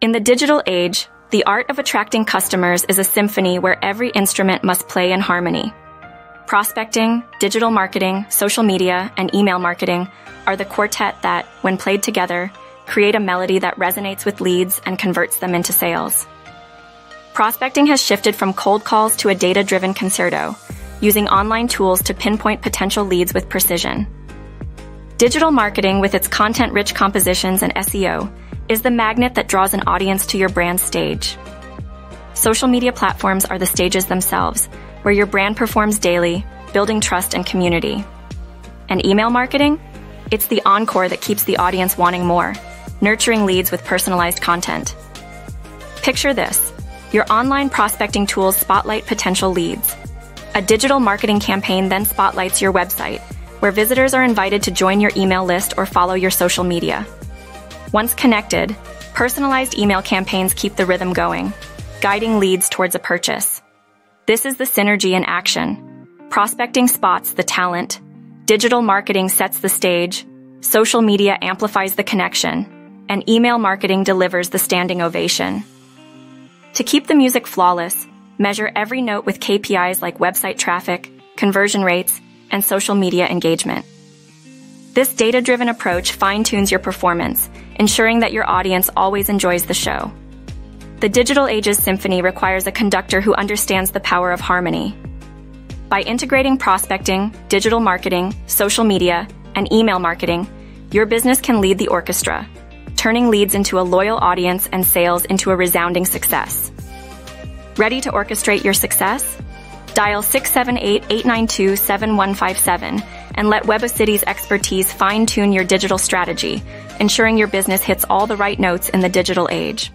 In the digital age, the art of attracting customers is a symphony where every instrument must play in harmony. Prospecting, digital marketing, social media, and email marketing are the quartet that, when played together, create a melody that resonates with leads and converts them into sales. Prospecting has shifted from cold calls to a data driven concerto, using online tools to pinpoint potential leads with precision. Digital marketing, with its content rich compositions and SEO, is the magnet that draws an audience to your brand stage. Social media platforms are the stages themselves, where your brand performs daily, building trust and community. And email marketing? It's the encore that keeps the audience wanting more, nurturing leads with personalized content. Picture this your online prospecting tools spotlight potential leads. A digital marketing campaign then spotlights your website, where visitors are invited to join your email list or follow your social media. Once connected, personalized email campaigns keep the rhythm going, guiding leads towards a purchase. This is the synergy in action. Prospecting spots the talent, digital marketing sets the stage, social media amplifies the connection, and email marketing delivers the standing ovation. To keep the music flawless, measure every note with KPIs like website traffic, conversion rates, and social media engagement. This data driven approach fine tunes your performance, ensuring that your audience always enjoys the show. The digital age's symphony requires a conductor who understands the power of harmony. By integrating prospecting, digital marketing, social media, and email marketing, your business can lead the orchestra, turning leads into a loyal audience and sales into a resounding success. Ready to orchestrate your success? Dial 678-892-7157 and let Webociti's expertise fine-tune your digital strategy, ensuring your business hits all the right notes in the digital age.